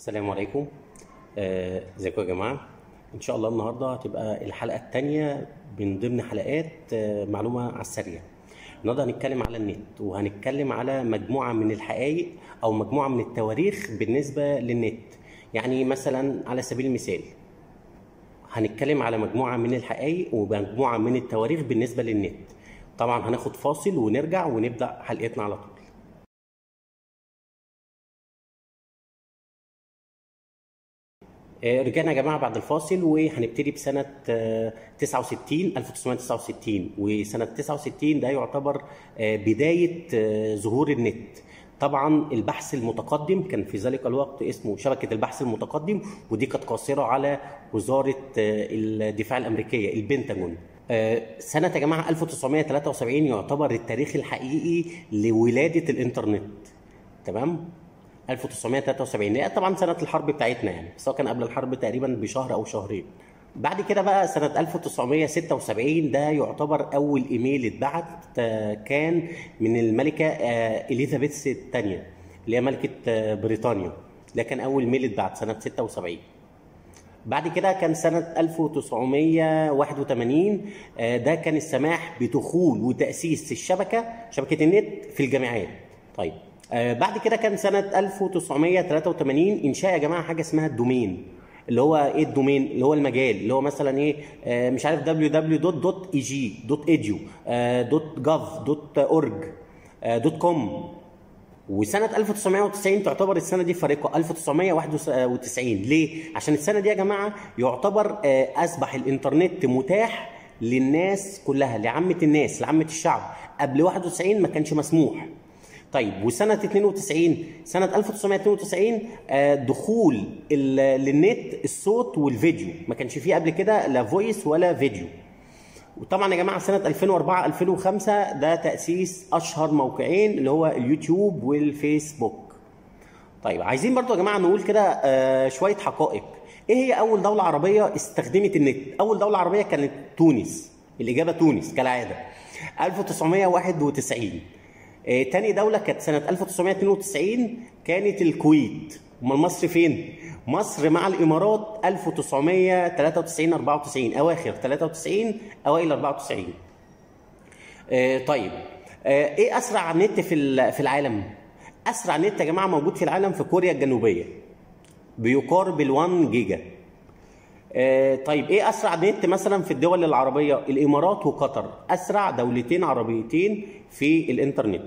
السلام عليكم. آه، ازيكم يا جماعة؟ إن شاء الله النهاردة هتبقى الحلقة التانية من ضمن حلقات آه، معلومة على السريع. النهاردة هنتكلم على النت وهنتكلم على مجموعة من الحقائق أو مجموعة من التواريخ بالنسبة للنت. يعني مثلا على سبيل المثال هنتكلم على مجموعة من الحقائق ومجموعة من التواريخ بالنسبة للنت. طبعا هناخد فاصل ونرجع ونبدأ حلقتنا على طول. رجعنا يا جماعة بعد الفاصل وهنبتدي بسنة آه، 69 1969 وسنة 69 ده يعتبر آه، بداية آه، ظهور النت. طبعا البحث المتقدم كان في ذلك الوقت اسمه شبكة البحث المتقدم ودي كانت قاصرة على وزارة آه، الدفاع الأمريكية البنتاجون. آه، سنة يا جماعة 1973 يعتبر التاريخ الحقيقي لولادة الإنترنت. تمام؟ 1973 هي طبعا سنة الحرب بتاعتنا يعني بس هو كان قبل الحرب تقريبا بشهر أو شهرين. بعد كده بقى سنة 1976 ده يعتبر أول إيميل اتبعت آه، كان من الملكة آه، إليزابيث الثانية اللي هي ملكة آه، بريطانيا ده كان أول إيميل اتبعت سنة 76 بعد كده كان سنة 1981 آه، ده كان السماح بدخول وتأسيس الشبكة شبكة النت في الجامعات. طيب بعد كده كان سنة 1983 إنشاء يا جماعة حاجة اسمها ال domain اللي هو إيه ال domain؟ اللي هو المجال اللي هو مثلا إيه آه، مش عارف www.eg.edu.gov.org dot com. وسنة 1990 تعتبر السنة دي فارقة 1991 ليه؟ عشان السنة دي يا جماعة يعتبر آه، أصبح الإنترنت متاح للناس كلها لعامة الناس لعامة الشعب. قبل 91 ما كانش مسموح. طيب وسنة 92 سنة 1992 آه، دخول للنت الصوت والفيديو. ما كانش فيه قبل كده لا فويس ولا فيديو وطبعا يا جماعة سنة 2004 2005 ده تأسيس أشهر موقعين اللي هو اليوتيوب والفيسبوك. طيب عايزين برضو يا جماعة نقول كده آه، شوية حقائق. إيه هي أول دولة عربية استخدمت النت؟ أول دولة عربية كانت تونس. الإجابة تونس كالعادة. 1991 آه، تاني دولة كانت سنة 1992 كانت الكويت. أمال مصر فين؟ مصر مع الإمارات 1993 94 أواخر 93 أوائل 94 آه، طيب. آه، إيه أسرع نت في في العالم؟ أسرع نت يا جماعة موجود في العالم في كوريا الجنوبية. بيقارب ال 1 جيجا آه، طيب إيه أسرع نت مثلا في الدول العربية؟ الإمارات وقطر. أسرع دولتين عربيتين في الإنترنت.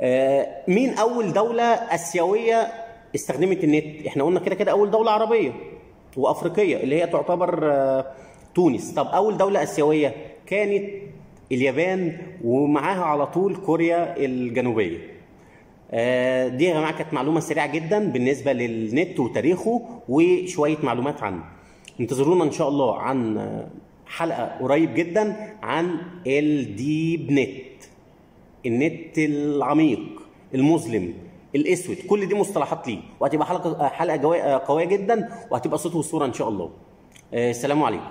آه، مين أول دولة آسيوية استخدمت النت؟ إحنا قلنا كده كده أول دولة عربية وأفريقية اللي هي تعتبر آه، تونس. طب أول دولة آسيوية كانت اليابان ومعاها على طول كوريا الجنوبية. دي يا جماعة كانت معلومة سريعة جدا بالنسبة للنت وتاريخه وشوية معلومات عنه. انتظرونا إن شاء الله عن آه، حلقة قريب جدا عن الديب نت النت العميق المظلم الأسود. كل دي مصطلحات ليه. وهتبقى حلقة حلقة جوا- قوية جدا وهتبقى صوت وصورة إن شاء الله. آه، السلام عليكم.